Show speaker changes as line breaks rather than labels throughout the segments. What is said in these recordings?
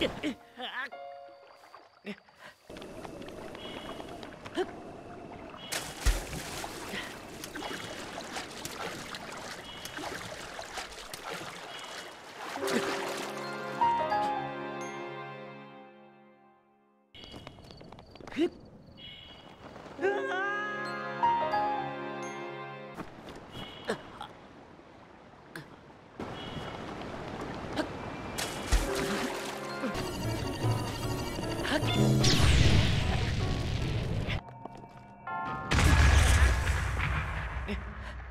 Yeah.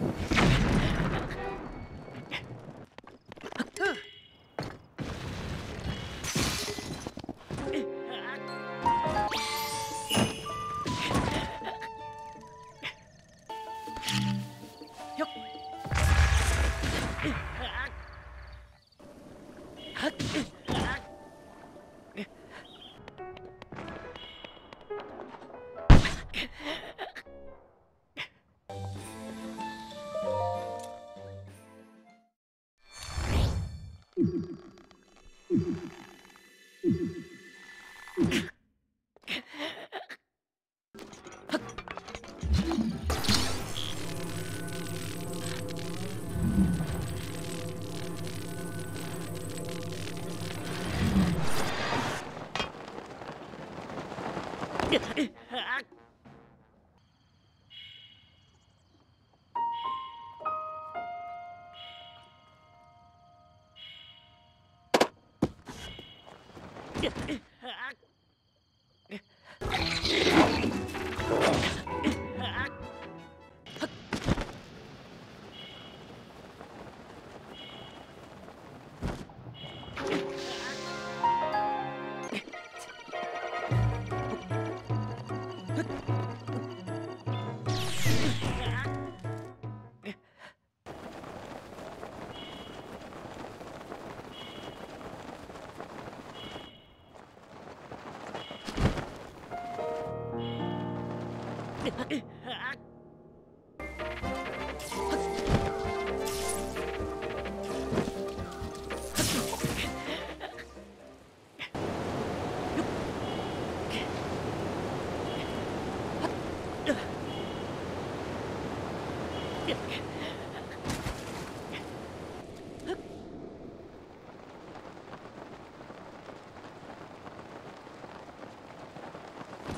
Huh? Ah!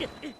Yeah.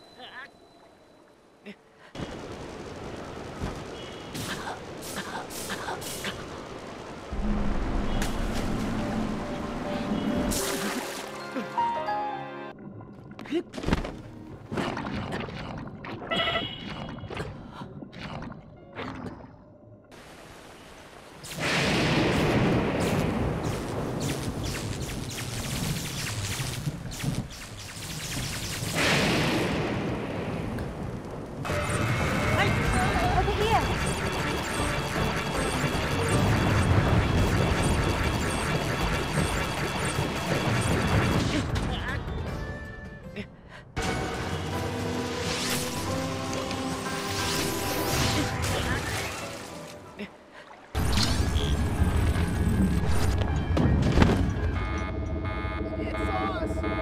us.